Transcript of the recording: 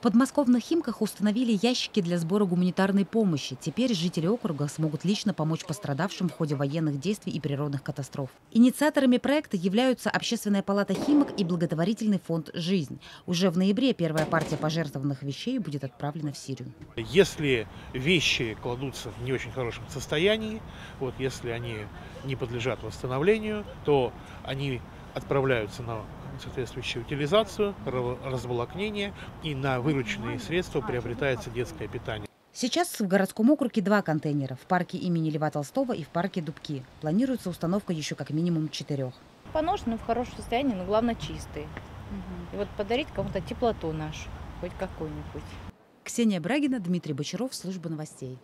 В подмосковных Химках установили ящики для сбора гуманитарной помощи. Теперь жители округа смогут лично помочь пострадавшим в ходе военных действий и природных катастроф. Инициаторами проекта являются Общественная палата Химок и благотворительный фонд «Жизнь». Уже в ноябре первая партия пожертвованных вещей будет отправлена в Сирию. Если вещи кладутся в не очень хорошем состоянии, вот если они не подлежат восстановлению, то они отправляются на соответствующую утилизацию, разволокнение и на вырученные средства приобретается детское питание. Сейчас в городском округе два контейнера – в парке имени Льва Толстого и в парке Дубки. Планируется установка еще как минимум четырех. Поношены в хорошем состоянии, но главное чистые. Угу. И вот подарить кому-то теплоту нашу, хоть какую-нибудь. Ксения Брагина, Дмитрий Бочаров, служба новостей.